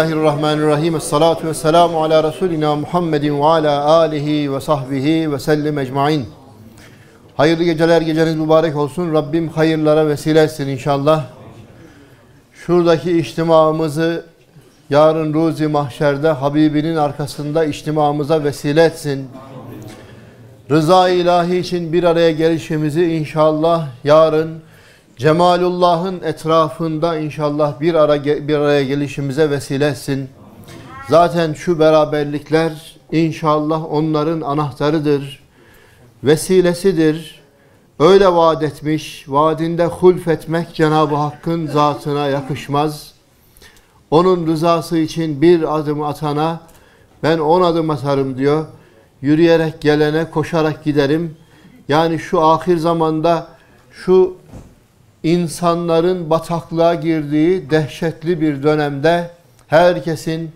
Bismillahirrahmanirrahim. Esselatu vesselamu ala Resulina Muhammedin ve ala alihi ve sahbihi ve sellem ecmain. Hayırlı geceler, geceniz mübarek olsun. Rabbim hayırlara vesile etsin inşallah. Şuradaki içtimamımızı yarın ruzi mahşerde Habibinin arkasında içtimamımıza vesile etsin. Rıza ilahi için bir araya gelişimizi inşallah yarın Cemalullah'ın etrafında inşallah bir ara bir araya gelişimize vesile etsin. Zaten şu beraberlikler inşallah onların anahtarıdır, vesilesidir. Öyle vaat etmiş, vaadinde hulf etmek Cenab-ı Hakk'ın zatına yakışmaz. Onun rızası için bir adım atana ben on adım atarım diyor. Yürüyerek gelene koşarak giderim. Yani şu ahir zamanda şu insanların bataklığa girdiği dehşetli bir dönemde herkesin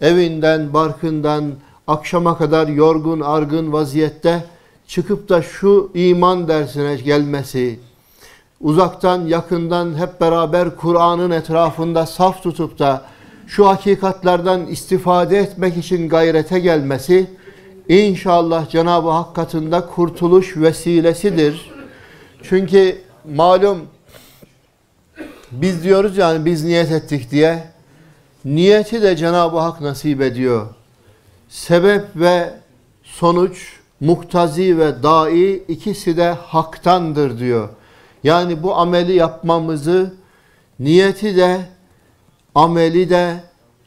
evinden, barkından akşama kadar yorgun, argın vaziyette çıkıp da şu iman dersine gelmesi, uzaktan yakından hep beraber Kur'an'ın etrafında saf tutup da şu hakikatlerden istifade etmek için gayrete gelmesi inşallah Cenab-ı Hak katında kurtuluş vesilesidir. Çünkü malum biz diyoruz yani biz niyet ettik diye. Niyeti de Cenab-ı Hak nasip ediyor. Sebep ve sonuç, muktazi ve dai ikisi de haktandır diyor. Yani bu ameli yapmamızı niyeti de ameli de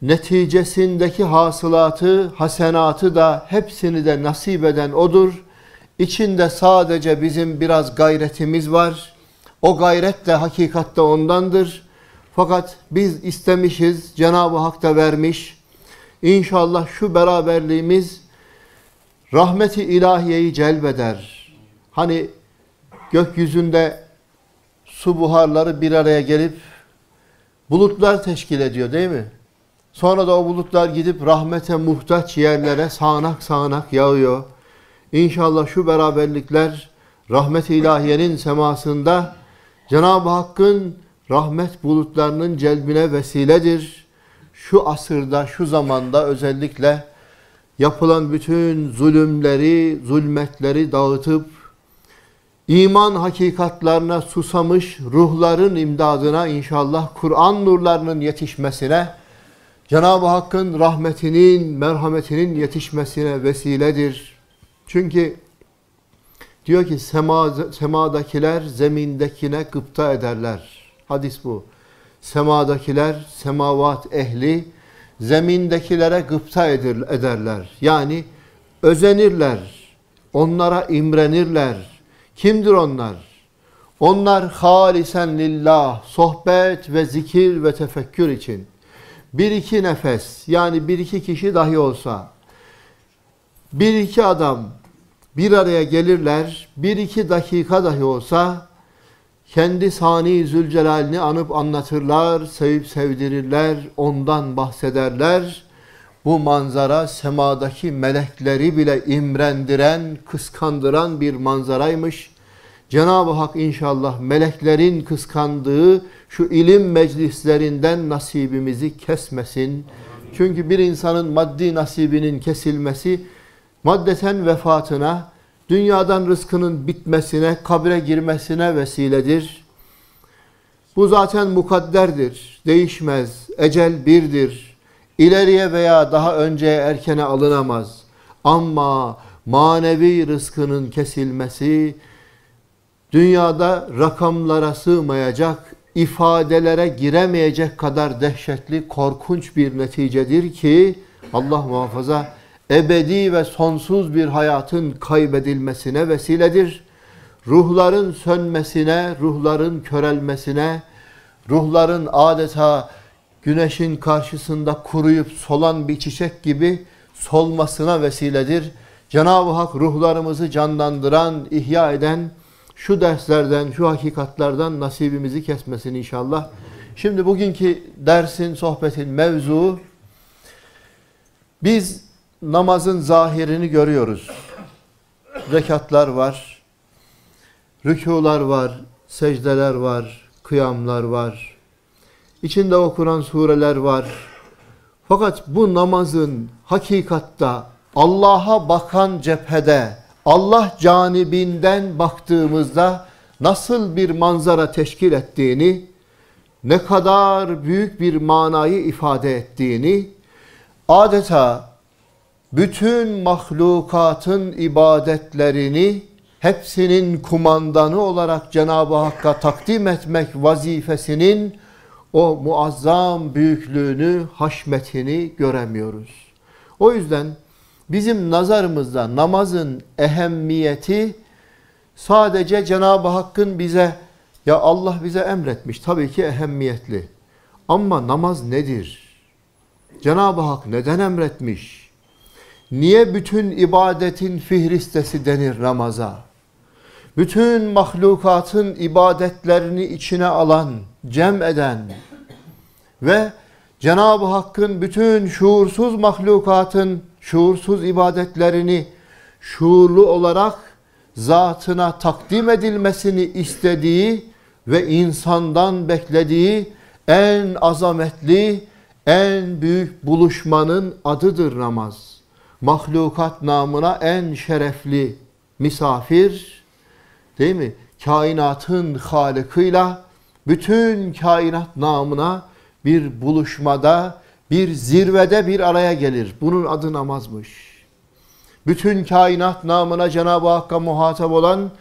neticesindeki hasılatı, hasenatı da hepsini de nasip eden odur. İçinde sadece bizim biraz gayretimiz var. O gayret de hakikatte ondandır. Fakat biz istemişiz, Cenab-ı Hak da vermiş. İnşallah şu beraberliğimiz rahmeti ilahiyeyi celbeder. Hani gökyüzünde su buharları bir araya gelip bulutlar teşkil ediyor değil mi? Sonra da o bulutlar gidip rahmete muhtaç yerlere sağanak sağanak yağıyor. İnşallah şu beraberlikler rahmet-i ilahiyenin semasında Cenab-ı Hakk'ın rahmet bulutlarının celbine vesiledir. Şu asırda, şu zamanda özellikle yapılan bütün zulümleri, zulmetleri dağıtıp iman hakikatlarına susamış ruhların imdadına inşallah Kur'an nurlarının yetişmesine Cenab-ı Hakk'ın rahmetinin, merhametinin yetişmesine vesiledir. Çünkü Diyor ki sema, semadakiler zemindekine gıpta ederler. Hadis bu. Semadakiler, semavat ehli zemindekilere gıpta ederler. Yani özenirler. Onlara imrenirler. Kimdir onlar? Onlar halisen lillah, sohbet ve zikir ve tefekkür için. Bir iki nefes, yani bir iki kişi dahi olsa, bir iki adam bir araya gelirler, bir iki dakika dahi olsa kendi sani Zülcelal'ini anıp anlatırlar, sevip sevdirirler, ondan bahsederler. Bu manzara semadaki melekleri bile imrendiren, kıskandıran bir manzaraymış. Cenab-ı Hak inşallah meleklerin kıskandığı şu ilim meclislerinden nasibimizi kesmesin. Çünkü bir insanın maddi nasibinin kesilmesi maddeten vefatına, dünyadan rızkının bitmesine, kabre girmesine vesiledir. Bu zaten mukadderdir, değişmez, ecel birdir. İleriye veya daha önceye erkene alınamaz. Ama manevi rızkının kesilmesi, dünyada rakamlara sığmayacak, ifadelere giremeyecek kadar dehşetli, korkunç bir neticedir ki, Allah muhafaza, ebedi ve sonsuz bir hayatın kaybedilmesine vesiledir. Ruhların sönmesine, ruhların körelmesine, ruhların adeta güneşin karşısında kuruyup solan bir çiçek gibi solmasına vesiledir. Cenab-ı Hak ruhlarımızı canlandıran, ihya eden şu derslerden, şu hakikatlerden nasibimizi kesmesin inşallah. Şimdi bugünkü dersin, sohbetin mevzuu biz namazın zahirini görüyoruz. Rekatlar var, rükular var, secdeler var, kıyamlar var. İçinde okunan sureler var. Fakat bu namazın hakikatta Allah'a bakan cephede Allah canibinden baktığımızda nasıl bir manzara teşkil ettiğini, ne kadar büyük bir manayı ifade ettiğini, adeta bütün mahlukatın ibadetlerini hepsinin kumandanı olarak Cenab-ı Hakk'a takdim etmek vazifesinin o muazzam büyüklüğünü, haşmetini göremiyoruz. O yüzden bizim nazarımızda namazın ehemmiyeti sadece Cenab-ı Hakk'ın bize ya Allah bize emretmiş tabii ki ehemmiyetli. Ama namaz nedir? Cenab-ı Hak neden emretmiş? Niye bütün ibadetin fihristesi denir namaza? Bütün mahlukatın ibadetlerini içine alan, cem eden ve Cenab-ı Hakk'ın bütün şuursuz mahlukatın şuursuz ibadetlerini şuurlu olarak zatına takdim edilmesini istediği ve insandan beklediği en azametli, en büyük buluşmanın adıdır namaz. Mahlukat namına en şerefli misafir, değil mi? Kainatın halikıyla bütün kainat namına bir buluşmada, bir zirvede bir araya gelir. Bunun adı namazmış. Bütün kainat namına Cenab-ı Hakk'a muhatap olan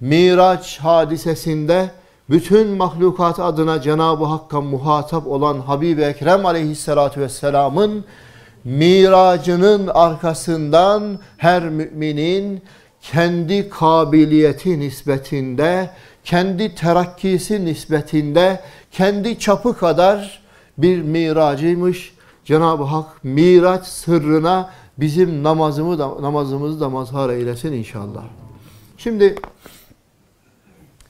Miraç hadisesinde bütün mahlukat adına Cenab-ı Hakk'a muhatap olan Habibi Ekrem aleyhissalatü vesselamın miracının arkasından her müminin kendi kabiliyeti nispetinde, kendi terakkisi nispetinde, kendi çapı kadar bir miracıymış. Cenab-ı Hak miraç sırrına bizim namazımı da, namazımızı da mazhar eylesin inşallah. Şimdi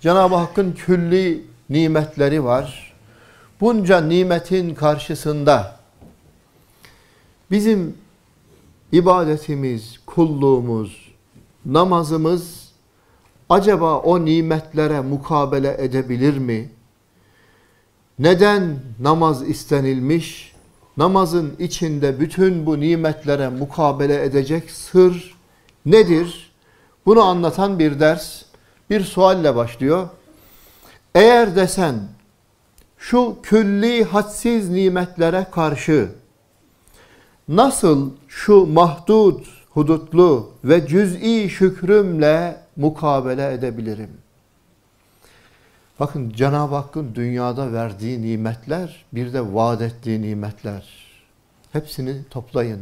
Cenab-ı Hakk'ın külli nimetleri var. Bunca nimetin karşısında bizim ibadetimiz, kulluğumuz, namazımız acaba o nimetlere mukabele edebilir mi? Neden namaz istenilmiş? Namazın içinde bütün bu nimetlere mukabele edecek sır nedir? Bunu anlatan bir ders, bir sualle başlıyor. Eğer desen şu külli hadsiz nimetlere karşı nasıl şu mahdud, hudutlu ve cüz'i şükrümle mukabele edebilirim? Bakın Cenab-ı Hakk'ın dünyada verdiği nimetler, bir de vaat ettiği nimetler. Hepsini toplayın.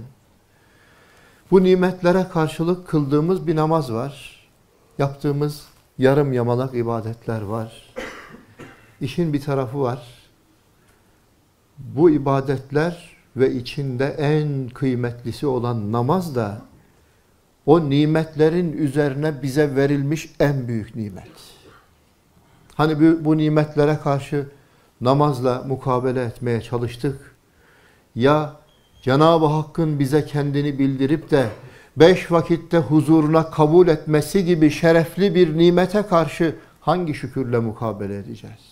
Bu nimetlere karşılık kıldığımız bir namaz var. Yaptığımız yarım yamalak ibadetler var. İşin bir tarafı var. Bu ibadetler ve içinde en kıymetlisi olan namaz da o nimetlerin üzerine bize verilmiş en büyük nimet. Hani bu, bu nimetlere karşı namazla mukabele etmeye çalıştık. Ya Cenab-ı Hakk'ın bize kendini bildirip de beş vakitte huzuruna kabul etmesi gibi şerefli bir nimete karşı hangi şükürle mukabele edeceğiz?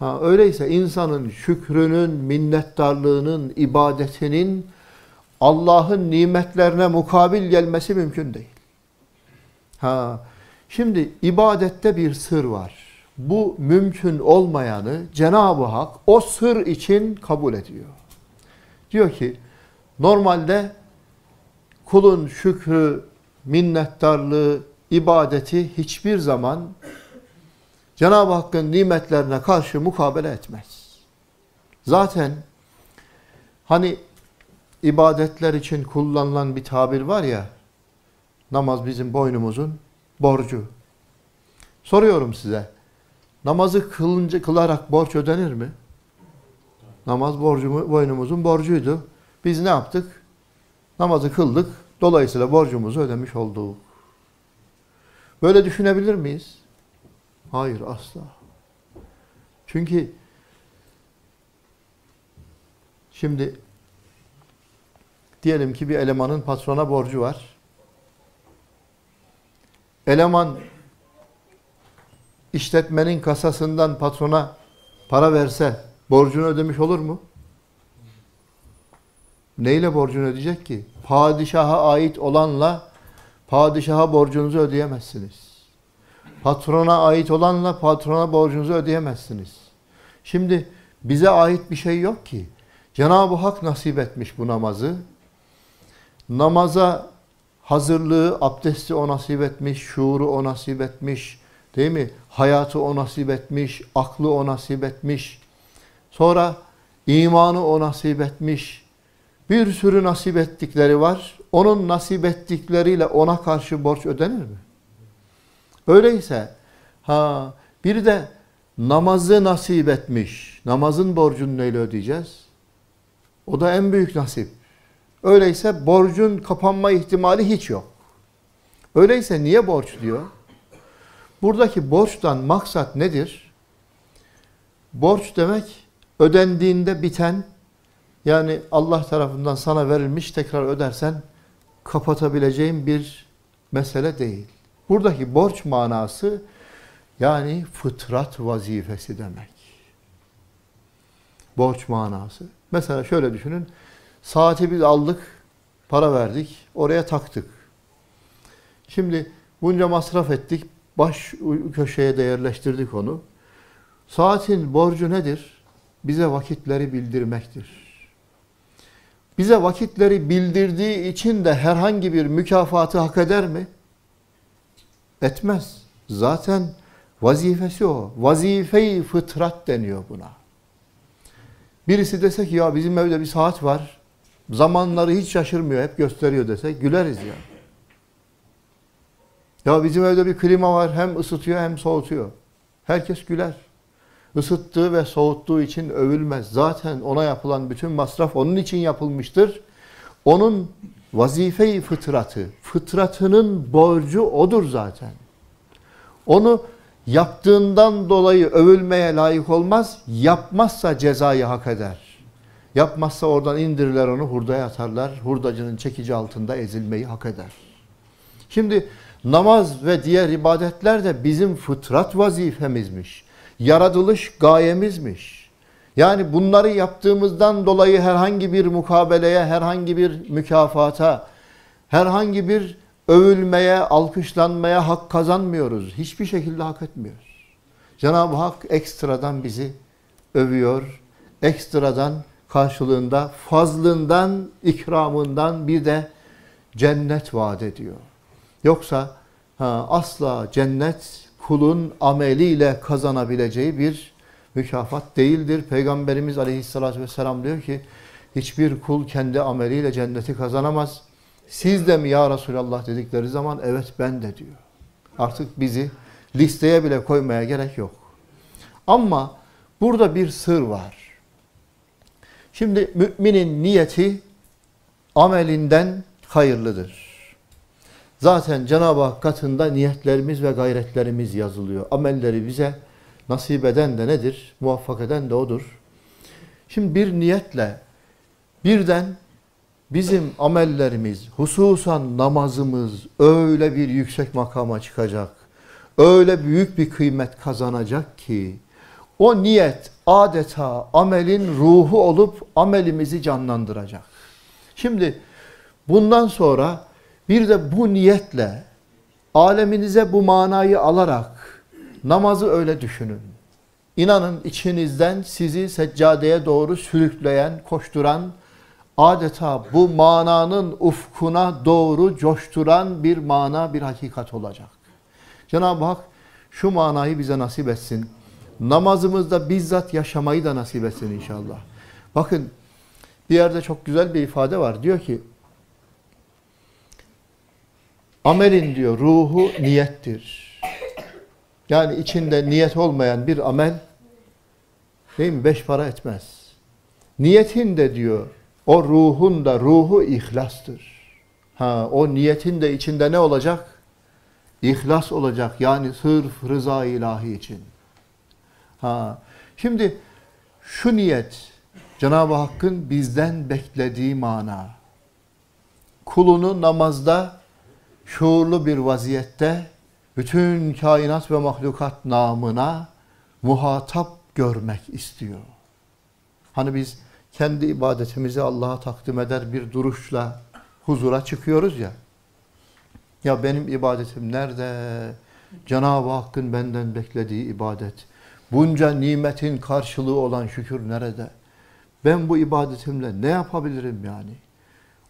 Ha, öyleyse insanın şükrünün, minnettarlığının, ibadetinin Allah'ın nimetlerine mukabil gelmesi mümkün değil. Ha, şimdi ibadette bir sır var. Bu mümkün olmayanı Cenab-ı Hak o sır için kabul ediyor. Diyor ki normalde kulun şükrü, minnettarlığı, ibadeti hiçbir zaman Cenab-ı Hakk'ın nimetlerine karşı mukabele etmez. Zaten hani ibadetler için kullanılan bir tabir var ya, namaz bizim boynumuzun borcu. Soruyorum size, namazı kılınca, kılarak borç ödenir mi? Namaz borcumu, boynumuzun borcuydu. Biz ne yaptık? Namazı kıldık. Dolayısıyla borcumuzu ödemiş olduk. Böyle düşünebilir miyiz? Hayır asla. Çünkü şimdi diyelim ki bir elemanın patrona borcu var. Eleman işletmenin kasasından patrona para verse borcunu ödemiş olur mu? neyle borcunu ödeyecek ki? Padişaha ait olanla padişaha borcunuzu ödeyemezsiniz. Patrona ait olanla patrona borcunuzu ödeyemezsiniz. Şimdi bize ait bir şey yok ki. Cenab-ı Hak nasip etmiş bu namazı. Namaza hazırlığı, abdesti o nasip etmiş, şuuru o nasip etmiş, değil mi? Hayatı o nasip etmiş, aklı o nasip etmiş. Sonra imanı o nasip etmiş. Bir sürü nasip ettikleri var. Onun nasip ettikleriyle ona karşı borç ödenir mi? Öyleyse ha bir de namazı nasip etmiş. Namazın borcunu neyle ödeyeceğiz? O da en büyük nasip. Öyleyse borcun kapanma ihtimali hiç yok. Öyleyse niye borç diyor? Buradaki borçtan maksat nedir? Borç demek ödendiğinde biten yani Allah tarafından sana verilmiş tekrar ödersen kapatabileceğin bir mesele değil. Buradaki borç manası yani fıtrat vazifesi demek. Borç manası. Mesela şöyle düşünün. Saati biz aldık, para verdik, oraya taktık. Şimdi bunca masraf ettik, baş köşeye de yerleştirdik onu. Saatin borcu nedir? Bize vakitleri bildirmektir. Bize vakitleri bildirdiği için de herhangi bir mükafatı hak eder mi? Etmez. Zaten vazifesi o. Vazife-i fıtrat deniyor buna. Birisi dese ki ya bizim evde bir saat var. Zamanları hiç şaşırmıyor, hep gösteriyor dese güleriz ya. Ya bizim evde bir klima var, hem ısıtıyor hem soğutuyor. Herkes güler. Isıttığı ve soğuttuğu için övülmez. Zaten ona yapılan bütün masraf onun için yapılmıştır. Onun vazife-i fıtratı, fıtratının borcu odur zaten. Onu yaptığından dolayı övülmeye layık olmaz, yapmazsa cezayı hak eder. Yapmazsa oradan indirirler onu, hurdaya atarlar. Hurdacının çekici altında ezilmeyi hak eder. Şimdi namaz ve diğer ibadetler de bizim fıtrat vazifemizmiş. Yaratılış gayemizmiş. Yani bunları yaptığımızdan dolayı herhangi bir mukabeleye, herhangi bir mükafata, herhangi bir övülmeye, alkışlanmaya hak kazanmıyoruz. Hiçbir şekilde hak etmiyoruz. Cenab-ı Hak ekstradan bizi övüyor. Ekstradan karşılığında fazlından, ikramından bir de cennet vaat ediyor. Yoksa ha, asla cennet kulun ameliyle kazanabileceği bir mükafat değildir. Peygamberimiz aleyhissalatü vesselam diyor ki hiçbir kul kendi ameliyle cenneti kazanamaz. Siz de mi ya Resulallah dedikleri zaman evet ben de diyor. Artık bizi listeye bile koymaya gerek yok. Ama burada bir sır var. Şimdi müminin niyeti amelinden hayırlıdır. Zaten Cenab-ı Hak katında niyetlerimiz ve gayretlerimiz yazılıyor. Amelleri bize nasip eden de nedir? Muvaffak eden de odur. Şimdi bir niyetle birden bizim amellerimiz, hususan namazımız öyle bir yüksek makama çıkacak. Öyle büyük bir kıymet kazanacak ki o niyet adeta amelin ruhu olup amelimizi canlandıracak. Şimdi bundan sonra bir de bu niyetle aleminize bu manayı alarak namazı öyle düşünün. İnanın içinizden sizi seccadeye doğru sürükleyen, koşturan, adeta bu mananın ufkuna doğru coşturan bir mana, bir hakikat olacak. Cenab-ı Hak şu manayı bize nasip etsin. Namazımızda bizzat yaşamayı da nasip etsin inşallah. Bakın bir yerde çok güzel bir ifade var. Diyor ki amelin diyor ruhu niyettir. Yani içinde niyet olmayan bir amel değil mi? Beş para etmez. Niyetin de diyor o ruhun da ruhu ihlastır. Ha, o niyetin de içinde ne olacak? İhlas olacak. Yani sırf rıza ilahi için. Ha, şimdi şu niyet Cenab-ı Hakk'ın bizden beklediği mana. Kulunu namazda şuurlu bir vaziyette bütün kainat ve mahlukat namına muhatap görmek istiyor. Hani biz kendi ibadetimizi Allah'a takdim eder bir duruşla huzura çıkıyoruz ya. Ya benim ibadetim nerede? Cenab-ı Hakk'ın benden beklediği ibadet. Bunca nimetin karşılığı olan şükür nerede? Ben bu ibadetimle ne yapabilirim yani?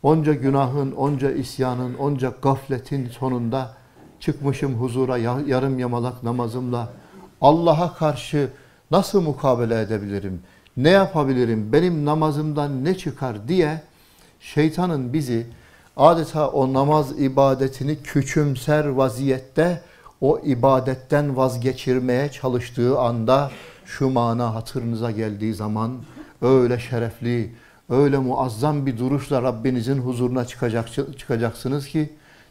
Onca günahın, onca isyanın, onca gafletin sonunda çıkmışım huzura yarım yamalak namazımla. Allah'a karşı nasıl mukabele edebilirim? Ne yapabilirim? Benim namazımdan ne çıkar diye şeytanın bizi adeta o namaz ibadetini küçümser vaziyette o ibadetten vazgeçirmeye çalıştığı anda şu mana hatırınıza geldiği zaman öyle şerefli, öyle muazzam bir duruşla Rabbinizin huzuruna çıkacak, çıkacaksınız ki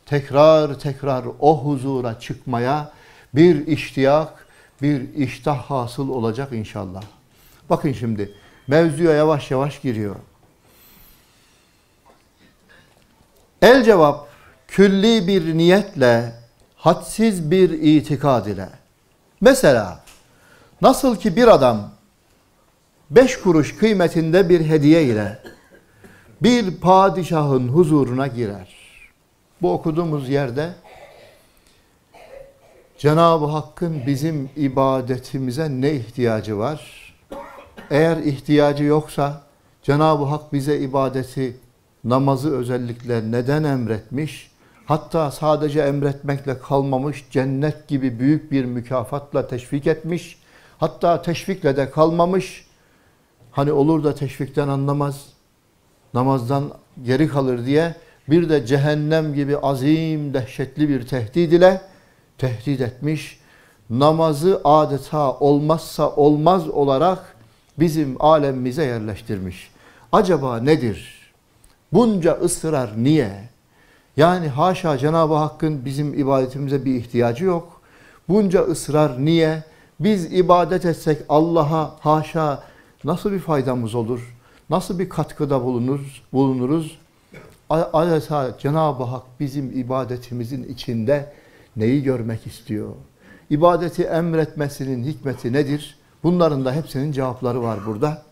tekrar tekrar o huzura çıkmaya bir iştiyak, bir iştah hasıl olacak inşallah. Bakın şimdi mevzuya yavaş yavaş giriyor. El cevap külli bir niyetle, hadsiz bir itikad ile. Mesela nasıl ki bir adam beş kuruş kıymetinde bir hediye ile bir padişahın huzuruna girer. Bu okuduğumuz yerde Cenab-ı Hakk'ın bizim ibadetimize ne ihtiyacı var? Eğer ihtiyacı yoksa Cenab-ı Hak bize ibadeti, namazı özellikle neden emretmiş? Hatta sadece emretmekle kalmamış, cennet gibi büyük bir mükafatla teşvik etmiş. Hatta teşvikle de kalmamış. Hani olur da teşvikten anlamaz, namazdan geri kalır diye bir de cehennem gibi azim, dehşetli bir tehdit ile tehdit etmiş. Namazı adeta olmazsa olmaz olarak bizim alemimize yerleştirmiş. Acaba nedir? Bunca ısrar niye? Yani haşa Cenab-ı Hakk'ın bizim ibadetimize bir ihtiyacı yok. Bunca ısrar niye? Biz ibadet etsek Allah'a haşa nasıl bir faydamız olur? Nasıl bir katkıda bulunuruz? bulunuruz? Adeta Cenab-ı Hak bizim ibadetimizin içinde neyi görmek istiyor? İbadeti emretmesinin hikmeti nedir? Bunların da hepsinin cevapları var burada.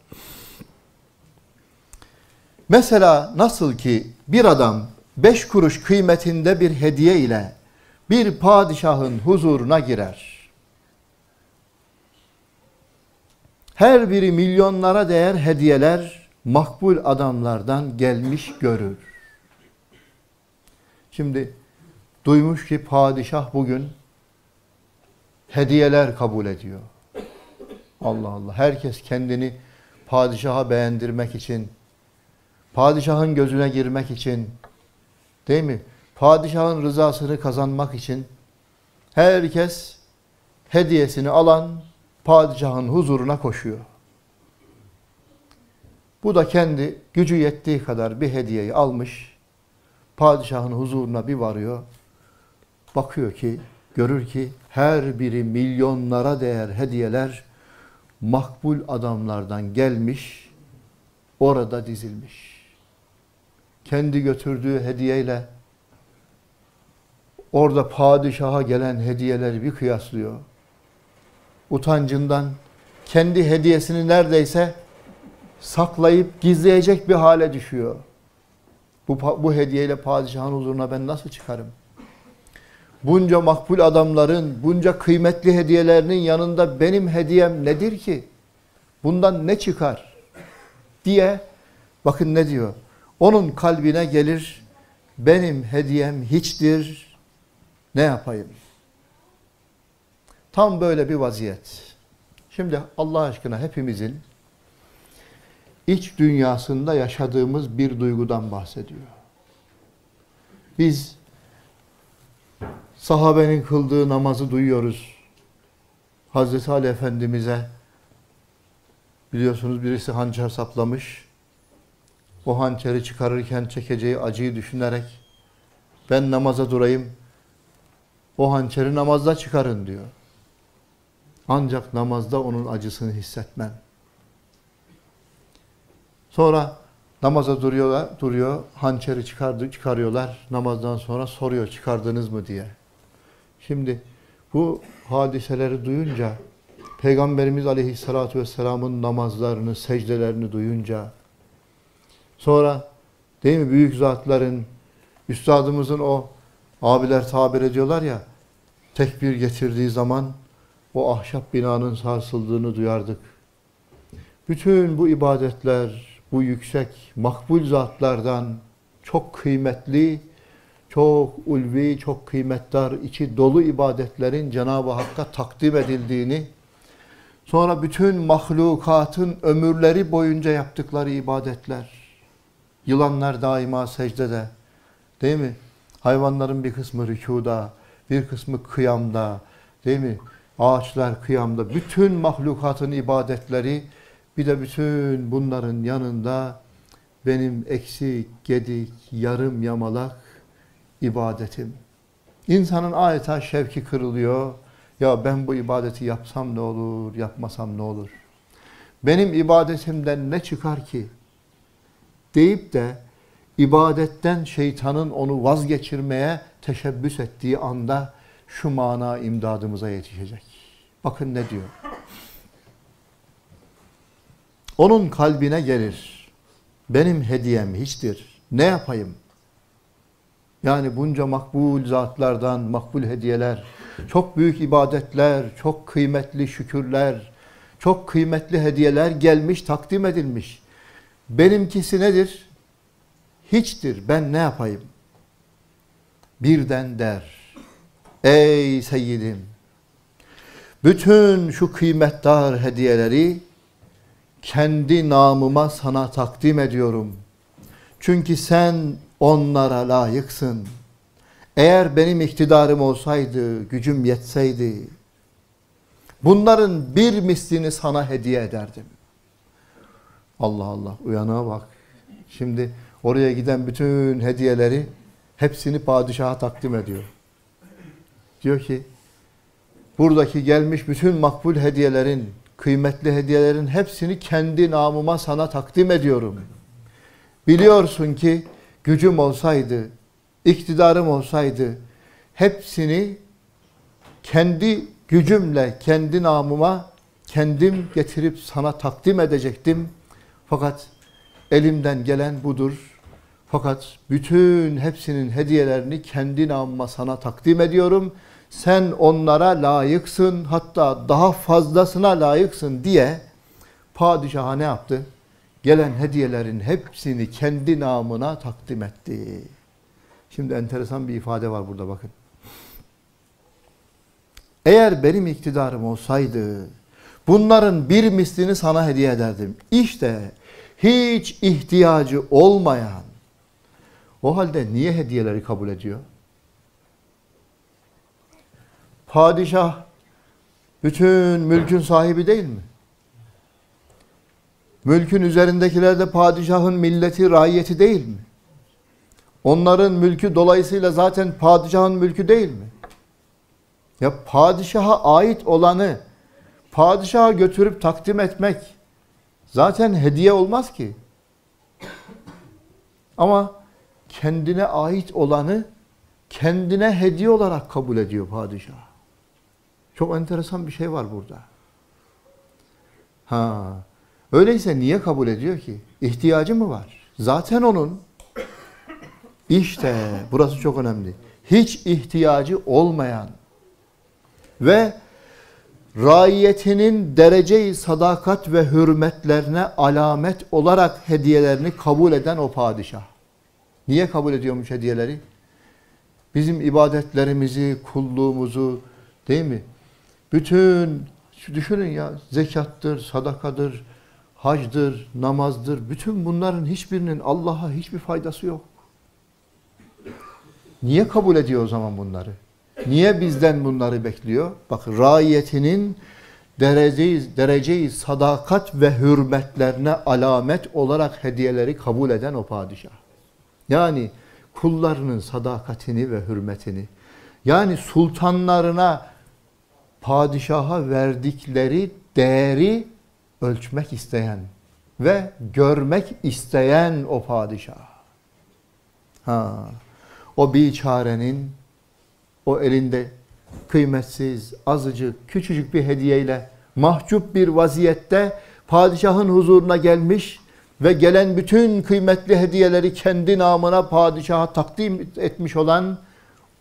Mesela nasıl ki bir adam beş kuruş kıymetinde bir hediye ile bir padişahın huzuruna girer. Her biri milyonlara değer hediyeler makbul adamlardan gelmiş görür. Şimdi duymuş ki padişah bugün hediyeler kabul ediyor. Allah Allah. Herkes kendini padişaha beğendirmek için, padişahın gözüne girmek için, değil mi? Padişahın rızasını kazanmak için herkes hediyesini alan padişahın huzuruna koşuyor. Bu da kendi gücü yettiği kadar bir hediyeyi almış, padişahın huzuruna bir varıyor. Bakıyor ki, görür ki her biri milyonlara değer hediyeler makbul adamlardan gelmiş, orada dizilmiş. Kendi götürdüğü hediyeyle orada padişaha gelen hediyeleri bir kıyaslıyor. Utancından kendi hediyesini neredeyse saklayıp gizleyecek bir hale düşüyor. Bu, bu hediyeyle padişahın huzuruna ben nasıl çıkarım? bunca makbul adamların, bunca kıymetli hediyelerinin yanında benim hediyem nedir ki? Bundan ne çıkar? Diye bakın ne diyor? Onun kalbine gelir, benim hediyem hiçtir, ne yapayım? Tam böyle bir vaziyet. Şimdi Allah aşkına hepimizin iç dünyasında yaşadığımız bir duygudan bahsediyor. Biz Sahabenin kıldığı namazı duyuyoruz. Hazreti Ali Efendimiz'e biliyorsunuz birisi hançer saplamış. O hançeri çıkarırken çekeceği acıyı düşünerek ben namaza durayım. O hançeri namazda çıkarın diyor. Ancak namazda onun acısını hissetmem. Sonra namaza duruyorlar, duruyor, hançeri çıkardı, çıkarıyorlar. Namazdan sonra soruyor çıkardınız mı diye. Şimdi bu hadiseleri duyunca Peygamberimiz Aleyhisselatü Vesselam'ın namazlarını, secdelerini duyunca Sonra değil mi büyük zatların, üstadımızın o abiler tabir ediyorlar ya, tekbir getirdiği zaman o ahşap binanın sarsıldığını duyardık. Bütün bu ibadetler, bu yüksek, makbul zatlardan çok kıymetli, çok ulvi, çok kıymetdar, içi dolu ibadetlerin Cenab-ı Hakk'a takdim edildiğini, sonra bütün mahlukatın ömürleri boyunca yaptıkları ibadetler, yılanlar daima secdede, değil mi? Hayvanların bir kısmı rükuda, bir kısmı kıyamda, değil mi? Ağaçlar kıyamda, bütün mahlukatın ibadetleri, bir de bütün bunların yanında benim eksik, gedik, yarım yamalak ibadetim. İnsanın adeta şevki kırılıyor. Ya ben bu ibadeti yapsam ne olur, yapmasam ne olur? Benim ibadetimden ne çıkar ki? Deyip de ibadetten şeytanın onu vazgeçirmeye teşebbüs ettiği anda şu mana imdadımıza yetişecek. Bakın ne diyor. Onun kalbine gelir. Benim hediyem hiçtir. Ne yapayım? Yani bunca makbul zatlardan makbul hediyeler, çok büyük ibadetler, çok kıymetli şükürler, çok kıymetli hediyeler gelmiş, takdim edilmiş. Benimkisi nedir? Hiçtir. Ben ne yapayım? Birden der. Ey seyyidim! Bütün şu kıymetdar hediyeleri kendi namıma sana takdim ediyorum. Çünkü sen onlara layıksın. Eğer benim iktidarım olsaydı, gücüm yetseydi, bunların bir mislini sana hediye ederdim. Allah Allah, uyanığa bak. Şimdi oraya giden bütün hediyeleri hepsini padişaha takdim ediyor. Diyor ki, buradaki gelmiş bütün makbul hediyelerin, kıymetli hediyelerin hepsini kendi namıma sana takdim ediyorum. Biliyorsun ki gücüm olsaydı, iktidarım olsaydı hepsini kendi gücümle, kendi namıma kendim getirip sana takdim edecektim. Fakat elimden gelen budur. Fakat bütün hepsinin hediyelerini kendi namıma sana takdim ediyorum. Sen onlara layıksın hatta daha fazlasına layıksın diye padişaha ne yaptı? gelen hediyelerin hepsini kendi namına takdim etti. Şimdi enteresan bir ifade var burada bakın. Eğer benim iktidarım olsaydı bunların bir mislini sana hediye ederdim. İşte hiç ihtiyacı olmayan o halde niye hediyeleri kabul ediyor? Padişah bütün mülkün sahibi değil mi? Mülkün üzerindekiler de padişahın milleti, raiyeti değil mi? Onların mülkü dolayısıyla zaten padişahın mülkü değil mi? Ya padişaha ait olanı padişaha götürüp takdim etmek zaten hediye olmaz ki. Ama kendine ait olanı kendine hediye olarak kabul ediyor padişah. Çok enteresan bir şey var burada. Ha, Öyleyse niye kabul ediyor ki? İhtiyacı mı var? Zaten onun işte burası çok önemli. Hiç ihtiyacı olmayan ve raiyetinin dereceyi sadakat ve hürmetlerine alamet olarak hediyelerini kabul eden o padişah. Niye kabul ediyormuş hediyeleri? Bizim ibadetlerimizi, kulluğumuzu değil mi? Bütün düşünün ya zekattır, sadakadır, hacdır, namazdır, bütün bunların hiçbirinin Allah'a hiçbir faydası yok. Niye kabul ediyor o zaman bunları? Niye bizden bunları bekliyor? Bak raiyetinin dereceyi, dereceyi sadakat ve hürmetlerine alamet olarak hediyeleri kabul eden o padişah. Yani kullarının sadakatini ve hürmetini, yani sultanlarına, padişaha verdikleri değeri ölçmek isteyen ve görmek isteyen o padişah. Ha, o biçarenin o elinde kıymetsiz, azıcık, küçücük bir hediyeyle mahcup bir vaziyette padişahın huzuruna gelmiş ve gelen bütün kıymetli hediyeleri kendi namına padişaha takdim etmiş olan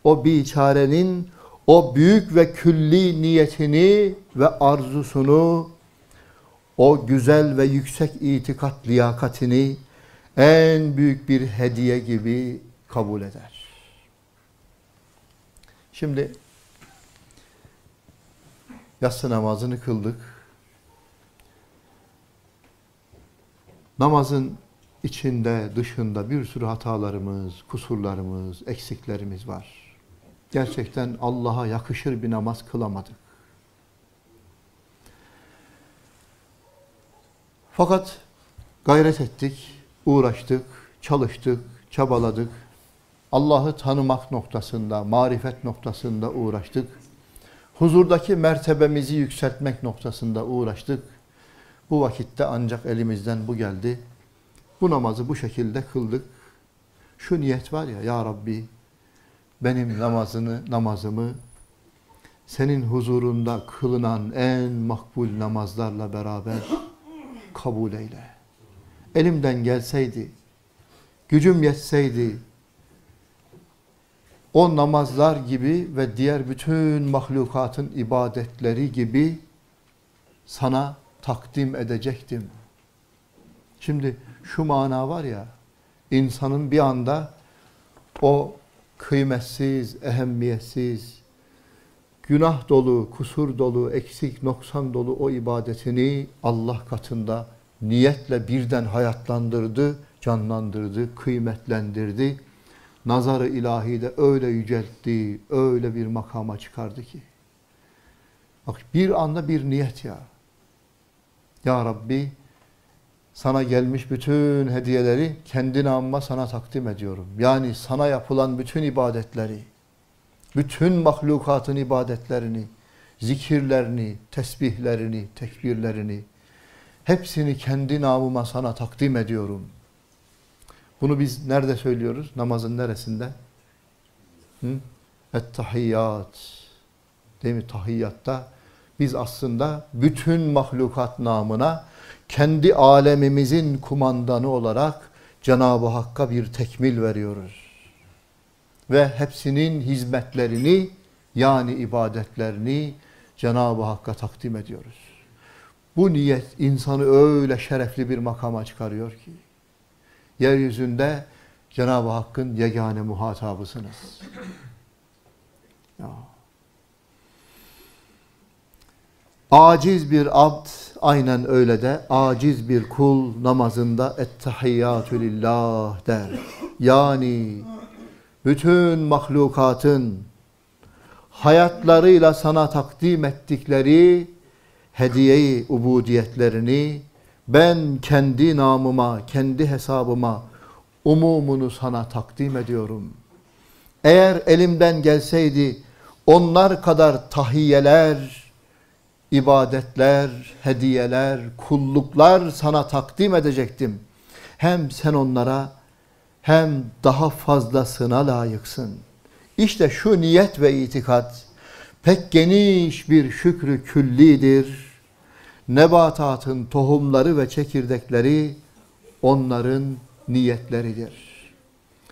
o biçarenin o büyük ve külli niyetini ve arzusunu, o güzel ve yüksek itikat liyakatini en büyük bir hediye gibi kabul eder. Şimdi yatsı namazını kıldık. Namazın içinde, dışında bir sürü hatalarımız, kusurlarımız, eksiklerimiz var. Gerçekten Allah'a yakışır bir namaz kılamadık. Fakat gayret ettik, uğraştık, çalıştık, çabaladık. Allah'ı tanımak noktasında, marifet noktasında uğraştık. Huzurdaki mertebemizi yükseltmek noktasında uğraştık. Bu vakitte ancak elimizden bu geldi. Bu namazı bu şekilde kıldık. Şu niyet var ya, Ya Rabbi benim namazını, namazımı senin huzurunda kılınan en makbul namazlarla beraber kabul eyle. Elimden gelseydi, gücüm yetseydi, o namazlar gibi ve diğer bütün mahlukatın ibadetleri gibi sana takdim edecektim. Şimdi şu mana var ya, insanın bir anda o kıymetsiz, ehemmiyetsiz, günah dolu, kusur dolu, eksik, noksan dolu o ibadetini Allah katında niyetle birden hayatlandırdı, canlandırdı, kıymetlendirdi. Nazarı ilahi de öyle yüceltti, öyle bir makama çıkardı ki. Bak bir anda bir niyet ya. Ya Rabbi sana gelmiş bütün hediyeleri kendi namıma sana takdim ediyorum. Yani sana yapılan bütün ibadetleri, bütün mahlukatın ibadetlerini, zikirlerini, tesbihlerini, tekbirlerini hepsini kendi namıma sana takdim ediyorum. Bunu biz nerede söylüyoruz? Namazın neresinde? Et-tahiyyat. Değil mi? Tahiyyatta biz aslında bütün mahlukat namına kendi alemimizin kumandanı olarak Cenab-ı Hakk'a bir tekmil veriyoruz. Ve hepsinin hizmetlerini yani ibadetlerini Cenab-ı Hakk'a takdim ediyoruz. Bu niyet insanı öyle şerefli bir makama çıkarıyor ki yeryüzünde Cenab-ı Hakk'ın yegane muhatabısınız. Ya. Aciz bir abd aynen öyle de aciz bir kul namazında ettehiyyatü lillah der. Yani bütün mahlukatın hayatlarıyla sana takdim ettikleri hediyeyi, ubudiyetlerini ben kendi namıma, kendi hesabıma umumunu sana takdim ediyorum. Eğer elimden gelseydi onlar kadar tahiyyeler, ibadetler, hediyeler, kulluklar sana takdim edecektim. Hem sen onlara hem daha fazlasına layıksın. İşte şu niyet ve itikat pek geniş bir şükrü küllidir. Nebatatın tohumları ve çekirdekleri onların niyetleridir.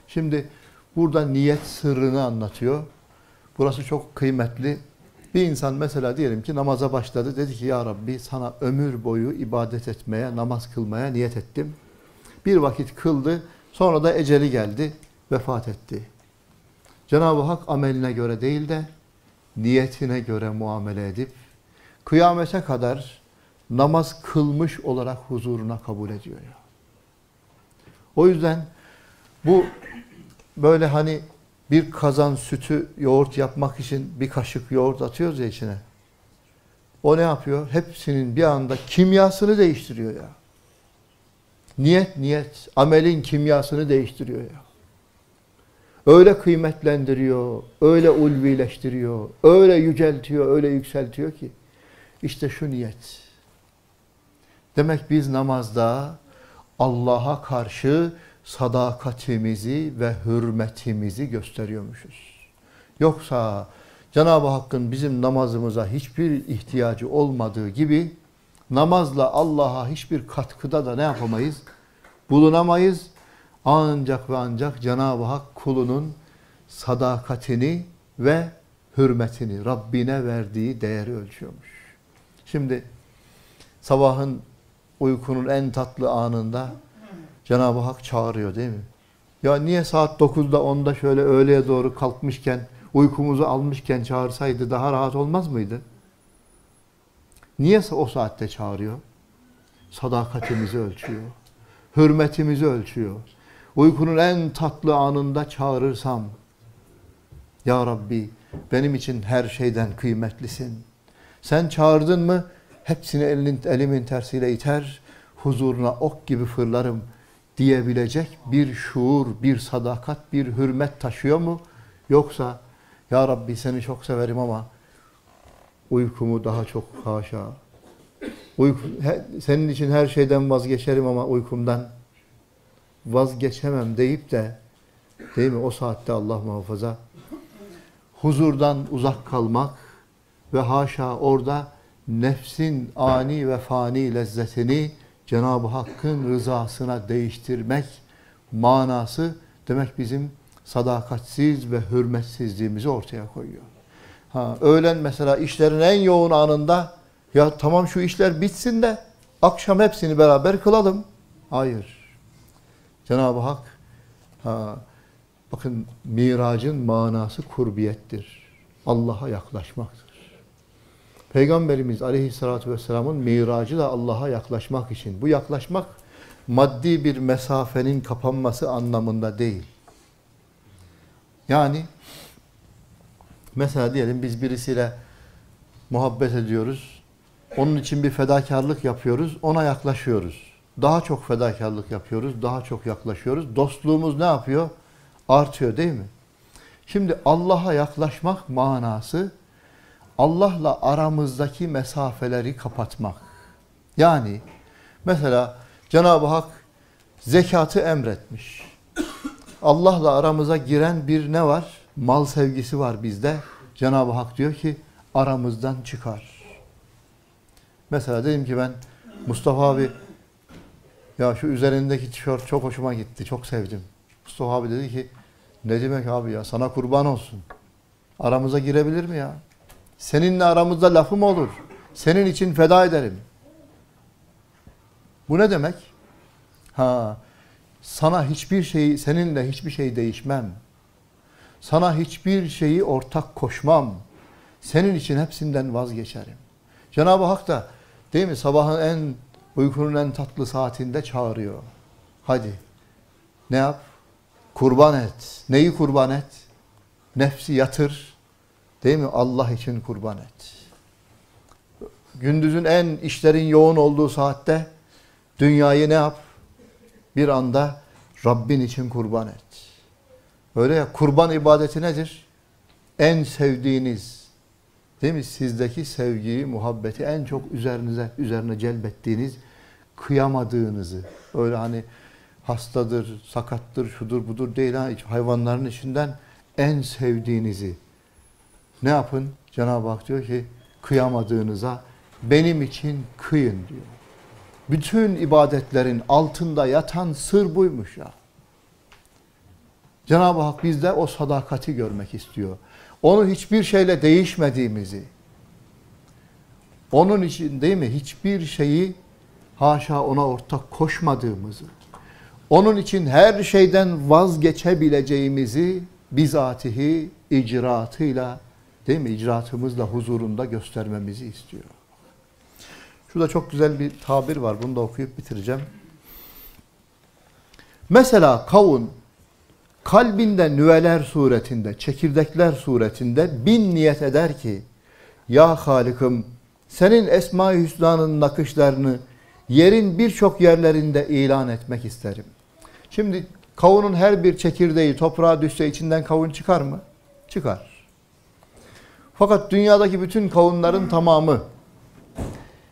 Şimdi burada niyet sırrını anlatıyor. Burası çok kıymetli. Bir insan mesela diyelim ki namaza başladı. Dedi ki ya Rabbi sana ömür boyu ibadet etmeye, namaz kılmaya niyet ettim. Bir vakit kıldı. Sonra da eceli geldi. Vefat etti. Cenab-ı Hak ameline göre değil de niyetine göre muamele edip kıyamete kadar namaz kılmış olarak huzuruna kabul ediyor. O yüzden bu böyle hani bir kazan sütü yoğurt yapmak için bir kaşık yoğurt atıyoruz ya içine. O ne yapıyor? Hepsinin bir anda kimyasını değiştiriyor ya. Niyet niyet, amelin kimyasını değiştiriyor ya. Öyle kıymetlendiriyor, öyle ulvileştiriyor, öyle yüceltiyor, öyle yükseltiyor ki. İşte şu niyet. Demek biz namazda Allah'a karşı sadakatimizi ve hürmetimizi gösteriyormuşuz. Yoksa Cenab-ı Hakk'ın bizim namazımıza hiçbir ihtiyacı olmadığı gibi namazla Allah'a hiçbir katkıda da ne yapamayız? bulunamayız. Ancak ve ancak Cenab-ı Hak kulunun sadakatini ve hürmetini, Rabbine verdiği değeri ölçüyormuş. Şimdi sabahın uykunun en tatlı anında Cenab-ı Hak çağırıyor değil mi? Ya niye saat 9'da 10'da şöyle öğleye doğru kalkmışken, uykumuzu almışken çağırsaydı daha rahat olmaz mıydı? Niye o saatte çağırıyor? Sadakatimizi ölçüyor. Hürmetimizi ölçüyor. Uykunun en tatlı anında çağırırsam, Ya Rabbi benim için her şeyden kıymetlisin. Sen çağırdın mı hepsini elinin, elimin tersiyle iter, huzuruna ok gibi fırlarım diyebilecek bir şuur, bir sadakat, bir hürmet taşıyor mu? Yoksa Ya Rabbi seni çok severim ama uykumu daha çok haşa. Uyku, he, senin için her şeyden vazgeçerim ama uykumdan vazgeçemem deyip de değil mi o saatte Allah muhafaza huzurdan uzak kalmak ve haşa orada nefsin ani ve fani lezzetini Cenab-ı Hakk'ın rızasına değiştirmek manası demek bizim sadakatsiz ve hürmetsizliğimizi ortaya koyuyor. Ha, öğlen mesela işlerin en yoğun anında ya tamam şu işler bitsin de akşam hepsini beraber kılalım. Hayır. Cenab-ı Hak ha, bakın miracın manası kurbiyettir. Allah'a yaklaşmaktır. Peygamberimiz aleyhissalatü vesselamın miracı da Allah'a yaklaşmak için. Bu yaklaşmak maddi bir mesafenin kapanması anlamında değil. Yani mesela diyelim biz birisiyle muhabbet ediyoruz. Onun için bir fedakarlık yapıyoruz. Ona yaklaşıyoruz. Daha çok fedakarlık yapıyoruz. Daha çok yaklaşıyoruz. Dostluğumuz ne yapıyor? Artıyor değil mi? Şimdi Allah'a yaklaşmak manası Allah'la aramızdaki mesafeleri kapatmak. Yani mesela Cenab-ı Hak zekatı emretmiş. Allah'la aramıza giren bir ne var? Mal sevgisi var bizde. Cenab-ı Hak diyor ki aramızdan çıkar. Mesela dedim ki ben Mustafa abi ya şu üzerindeki tişört çok hoşuma gitti. Çok sevdim. Mustafa abi dedi ki ne demek abi ya sana kurban olsun. Aramıza girebilir mi ya? Seninle aramızda lafım olur. Senin için feda ederim. Bu ne demek? Ha, sana hiçbir şeyi, seninle hiçbir şey değişmem. Sana hiçbir şeyi ortak koşmam. Senin için hepsinden vazgeçerim. Cenab-ı Hak da değil mi sabahın en uykunun en tatlı saatinde çağırıyor. Hadi ne yap? Kurban et. Neyi kurban et? Nefsi yatır. Değil mi? Allah için kurban et. Gündüzün en işlerin yoğun olduğu saatte dünyayı ne yap? Bir anda Rabbin için kurban et. Öyle ya kurban ibadeti nedir? En sevdiğiniz değil mi? Sizdeki sevgiyi, muhabbeti en çok üzerinize üzerine celbettiğiniz kıyamadığınızı öyle hani hastadır, sakattır, şudur budur değil ha hayvanların içinden en sevdiğinizi ne yapın? Cenab-ı Hak diyor ki kıyamadığınıza benim için kıyın diyor. Bütün ibadetlerin altında yatan sır buymuş ya. Cenab-ı Hak bizde o sadakati görmek istiyor. Onu hiçbir şeyle değişmediğimizi, onun için değil mi hiçbir şeyi haşa ona ortak koşmadığımızı, onun için her şeyden vazgeçebileceğimizi bizatihi icraatıyla değil mi icraatımızla huzurunda göstermemizi istiyor. Şurada çok güzel bir tabir var. Bunu da okuyup bitireceğim. Mesela kavun kalbinde nüveler suretinde, çekirdekler suretinde bin niyet eder ki Ya Halik'im senin Esma-i Hüsna'nın nakışlarını yerin birçok yerlerinde ilan etmek isterim. Şimdi kavunun her bir çekirdeği toprağa düşse içinden kavun çıkar mı? Çıkar. Fakat dünyadaki bütün kavunların tamamı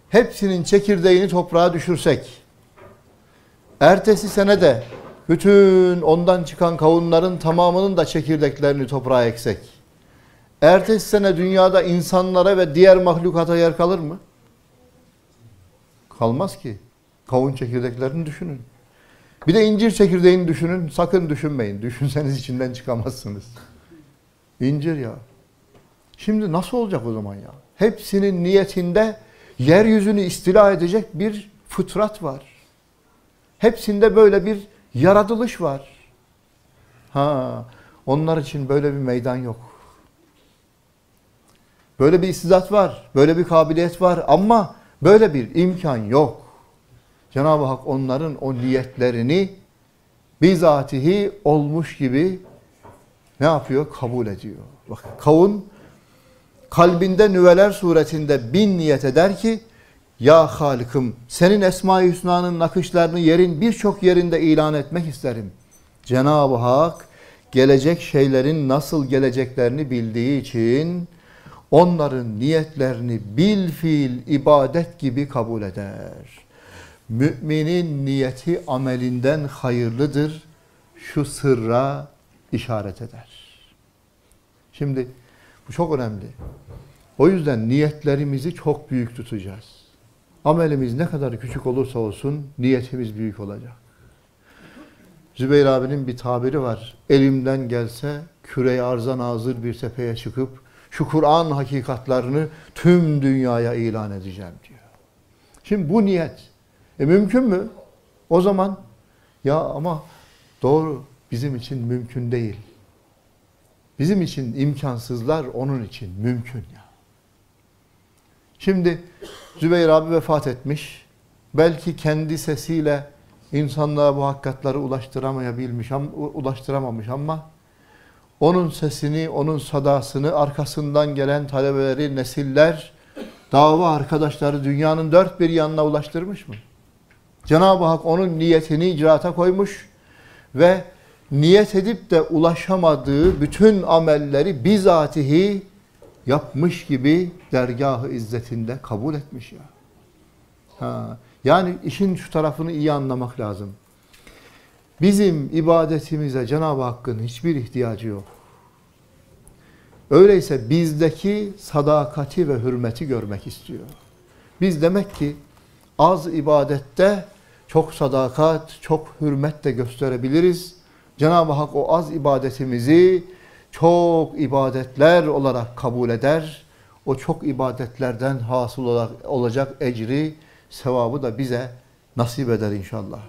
hepsinin çekirdeğini toprağa düşürsek ertesi sene de bütün ondan çıkan kavunların tamamının da çekirdeklerini toprağa eksek ertesi sene dünyada insanlara ve diğer mahlukata yer kalır mı? Kalmaz ki. Kavun çekirdeklerini düşünün. Bir de incir çekirdeğini düşünün. Sakın düşünmeyin. Düşünseniz içinden çıkamazsınız. İncir ya. Şimdi nasıl olacak o zaman ya? Hepsinin niyetinde yeryüzünü istila edecek bir fıtrat var. Hepsinde böyle bir yaratılış var. Ha, onlar için böyle bir meydan yok. Böyle bir istizat var, böyle bir kabiliyet var ama böyle bir imkan yok. Cenab-ı Hak onların o niyetlerini bizatihi olmuş gibi ne yapıyor? Kabul ediyor. Bak kavun kalbinde nüveler suretinde bin niyet eder ki ya Halık'ım senin Esma-i Hüsna'nın nakışlarını yerin birçok yerinde ilan etmek isterim. Cenab-ı Hak gelecek şeylerin nasıl geleceklerini bildiği için onların niyetlerini bil fiil ibadet gibi kabul eder. Müminin niyeti amelinden hayırlıdır. Şu sırra işaret eder. Şimdi bu çok önemli. O yüzden niyetlerimizi çok büyük tutacağız. Amelimiz ne kadar küçük olursa olsun niyetimiz büyük olacak. Zübeyir abinin bir tabiri var. Elimden gelse küre arzan hazır bir tepeye çıkıp şu Kur'an hakikatlarını tüm dünyaya ilan edeceğim diyor. Şimdi bu niyet e mümkün mü? O zaman ya ama doğru bizim için mümkün değil. Bizim için imkansızlar onun için mümkün ya. Şimdi Zübeyir abi vefat etmiş. Belki kendi sesiyle insanlığa bu hakikatları ulaştıramayabilmiş, ulaştıramamış ama onun sesini, onun sadasını arkasından gelen talebeleri, nesiller, dava arkadaşları dünyanın dört bir yanına ulaştırmış mı? Cenab-ı Hak onun niyetini icraata koymuş ve niyet edip de ulaşamadığı bütün amelleri bizatihi yapmış gibi dergahı izzetinde kabul etmiş ya. Ha, yani işin şu tarafını iyi anlamak lazım. Bizim ibadetimize Cenab-ı Hakk'ın hiçbir ihtiyacı yok. Öyleyse bizdeki sadakati ve hürmeti görmek istiyor. Biz demek ki az ibadette çok sadakat, çok hürmet de gösterebiliriz. Cenab-ı Hak o az ibadetimizi çok ibadetler olarak kabul eder. O çok ibadetlerden hasıl olacak ecri, sevabı da bize nasip eder inşallah.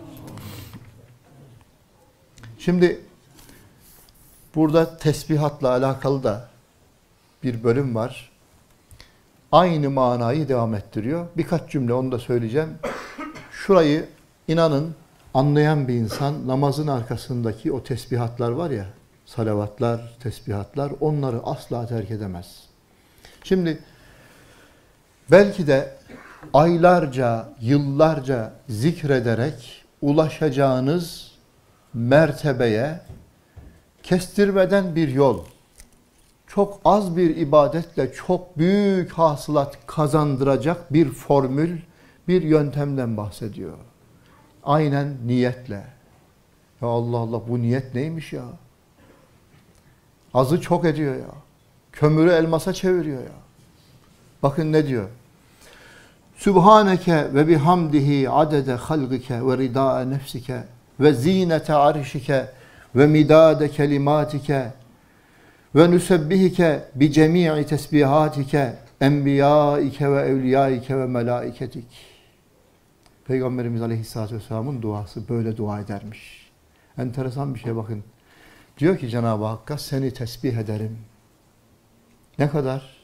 Şimdi burada tesbihatla alakalı da bir bölüm var. Aynı manayı devam ettiriyor. Birkaç cümle onu da söyleyeceğim. Şurayı inanın anlayan bir insan namazın arkasındaki o tesbihatlar var ya, salavatlar, tesbihatlar onları asla terk edemez. Şimdi belki de aylarca, yıllarca zikrederek ulaşacağınız mertebeye kestirmeden bir yol, çok az bir ibadetle çok büyük hasılat kazandıracak bir formül, bir yöntemden bahsediyor. Aynen niyetle. Ya Allah Allah bu niyet neymiş ya? Azı çok ediyor ya. Kömürü elmasa çeviriyor ya. Bakın ne diyor? Sübhaneke ve bihamdihi adede halgike ve ridae nefsike ve zinete arşike ve midade kelimatike ve nusebbihike bi cemi'i tesbihatike enbiyaike ve evliyaike ve melaiketik. Peygamberimiz Aleyhisselatü Vesselam'ın duası böyle dua edermiş. Enteresan bir şey bakın. Diyor ki Cenab-ı Hakk'a seni tesbih ederim. Ne kadar?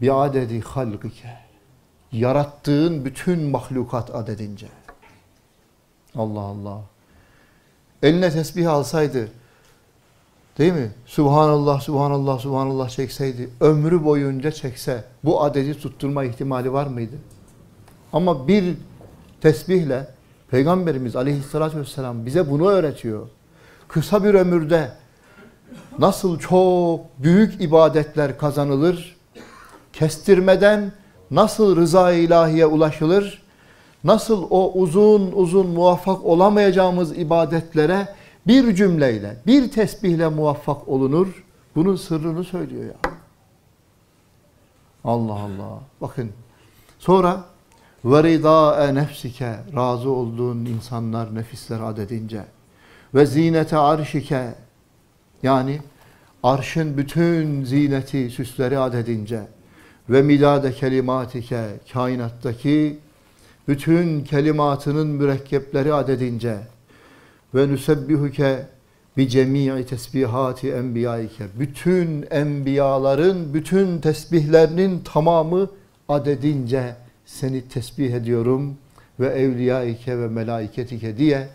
Bir adedi halgike. Yarattığın bütün mahlukat adedince. Allah Allah. Eline tesbih alsaydı, değil mi? Subhanallah, Subhanallah, Subhanallah çekseydi, ömrü boyunca çekse bu adedi tutturma ihtimali var mıydı? Ama bir tesbihle Peygamberimiz aleyhissalatü vesselam bize bunu öğretiyor. Kısa bir ömürde nasıl çok büyük ibadetler kazanılır, kestirmeden nasıl rıza ilahiye ulaşılır, nasıl o uzun uzun muvaffak olamayacağımız ibadetlere bir cümleyle, bir tesbihle muvaffak olunur. Bunun sırrını söylüyor ya. Allah Allah. Bakın. Sonra ve ridâe nefsike razı olduğun insanlar nefisler adedince ve zinete arşike. Yani arşın bütün zineti süsleri adedince. Ve midade kelimatike kainattaki bütün kelimatının mürekkepleri adedince. Ve nusebbihuke bi cemii tesbihati enbiyaike. Bütün enbiyaların bütün tesbihlerinin tamamı adedince seni tesbih ediyorum. Ve evliyaike ve melaiketike diye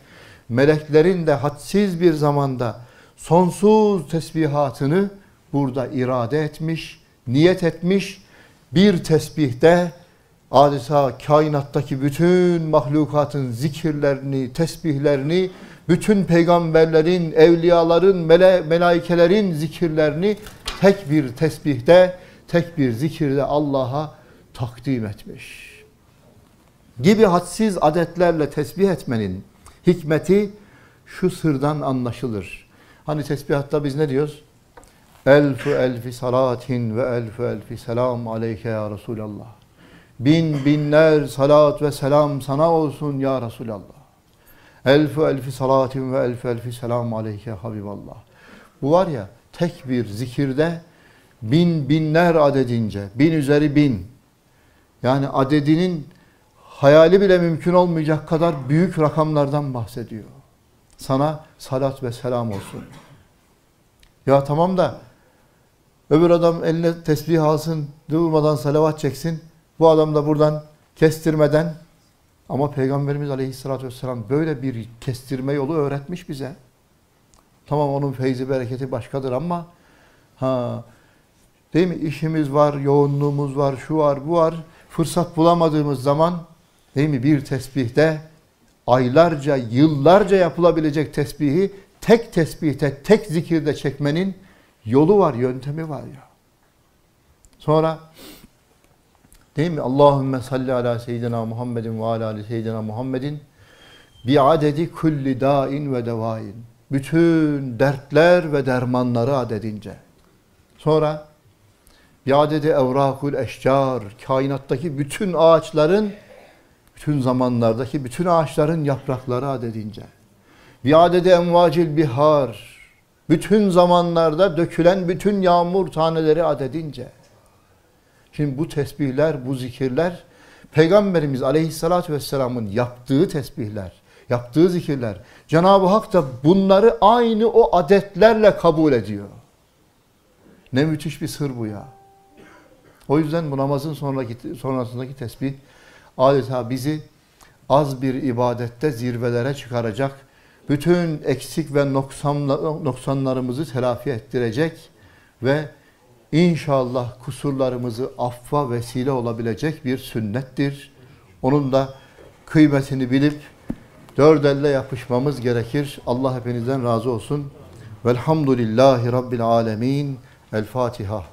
meleklerin de hadsiz bir zamanda sonsuz tesbihatını burada irade etmiş, niyet etmiş. Bir tesbihte adeta kainattaki bütün mahlukatın zikirlerini, tesbihlerini, bütün peygamberlerin, evliyaların, mele melaikelerin zikirlerini tek bir tesbihte, tek bir zikirde Allah'a takdim etmiş. Gibi hadsiz adetlerle tesbih etmenin hikmeti şu sırdan anlaşılır. Hani tesbihatta biz ne diyoruz? Elfu elfi salatin ve elfu elfi selam aleyke ya Resulallah. Bin binler salat ve selam sana olsun ya Resulallah. Elfu elfi salatin ve elfu elfi selam aleyke Habiballah. Bu var ya tek bir zikirde bin binler adedince, bin üzeri bin. Yani adedinin hayali bile mümkün olmayacak kadar büyük rakamlardan bahsediyor. Sana salat ve selam olsun. Ya tamam da öbür adam eline tesbih alsın, durmadan salavat çeksin. Bu adam da buradan kestirmeden ama Peygamberimiz Aleyhisselatü Vesselam böyle bir kestirme yolu öğretmiş bize. Tamam onun feyzi bereketi başkadır ama ha değil mi işimiz var, yoğunluğumuz var, şu var, bu var. Fırsat bulamadığımız zaman değil mi bir tesbihte aylarca, yıllarca yapılabilecek tesbihi tek tesbihte, tek zikirde çekmenin yolu var, yöntemi var ya. Sonra değil mi? Allahümme salli ala seyyidina Muhammedin ve ala ali seyyidina Muhammedin bi adedi kulli dain ve devain. Bütün dertler ve dermanları adedince. Sonra bi adedi evrakul eşcar. Kainattaki bütün ağaçların bütün zamanlardaki bütün ağaçların yaprakları adedince. Bi adedi envacil bihar. Bütün zamanlarda dökülen bütün yağmur taneleri adedince. Şimdi bu tesbihler, bu zikirler Peygamberimiz Aleyhisselatü Vesselam'ın yaptığı tesbihler, yaptığı zikirler. Cenab-ı Hak da bunları aynı o adetlerle kabul ediyor. Ne müthiş bir sır bu ya. O yüzden bu namazın sonraki, sonrasındaki tesbih adeta bizi az bir ibadette zirvelere çıkaracak, bütün eksik ve noksanlarımızı telafi ettirecek ve inşallah kusurlarımızı affa vesile olabilecek bir sünnettir. Onun da kıymetini bilip dört elle yapışmamız gerekir. Allah hepinizden razı olsun. Velhamdülillahi Rabbil alemin. El Fatiha.